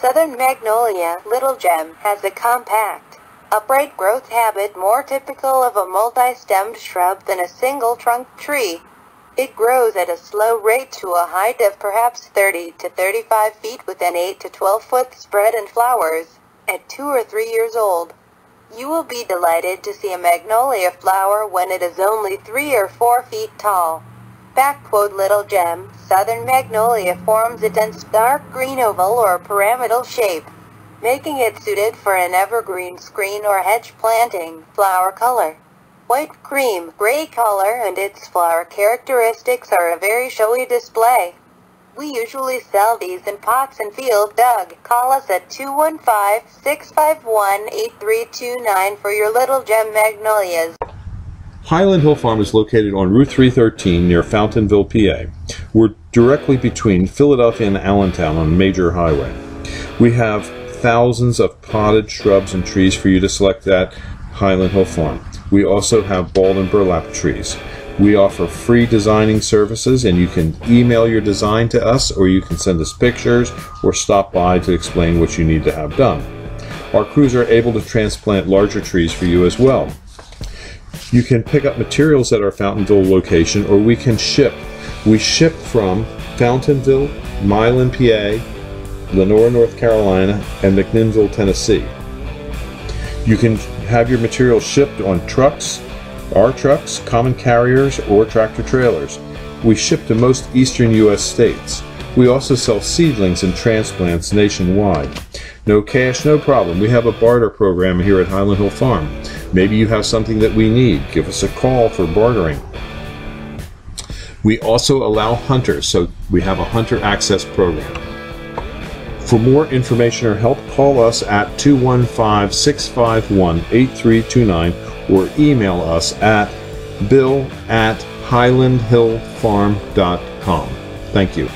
Southern Magnolia, Little Gem, has a compact, upright growth habit more typical of a multi-stemmed shrub than a single-trunk tree. It grows at a slow rate to a height of perhaps 30 to 35 feet with an 8 to 12 foot spread and flowers at 2 or 3 years old. You will be delighted to see a magnolia flower when it is only 3 or 4 feet tall. Backquote Little Gem, Southern Magnolia forms a dense dark green oval or pyramidal shape, making it suited for an evergreen screen or hedge planting. Flower color. White cream, gray color, and its flower characteristics are a very showy display. We usually sell these in pots and field dug. Call us at 215-651-8329 for your Little Gem Magnolias. Highland Hill Farm is located on Route 313 near Fountainville, PA. We're directly between Philadelphia and Allentown on a major highway. We have thousands of potted shrubs and trees for you to select at Highland Hill Farm. We also have balled and burlap trees. We offer free designing services and you can email your design to us or you can send us pictures or stop by to explain what you need to have done. Our crews are able to transplant larger trees for you as well. You can pick up materials at our Fountainville location or we can ship. We ship from Fountainville, Milan, PA, Lenoir, North Carolina, and McMinnville, Tennessee. You can have your materials shipped on trucks, our trucks, common carriers, or tractor trailers. We ship to most eastern U.S. states. We also sell seedlings and transplants nationwide. No cash, no problem. We have a barter program here at Highland Hill Farm. Maybe you have something that we need. Give us a call for bartering. We also allow hunters, so we have a hunter access program. For more information or help, call us at 215 651 8329 or email us at bill at highlandhillfarm.com. Thank you.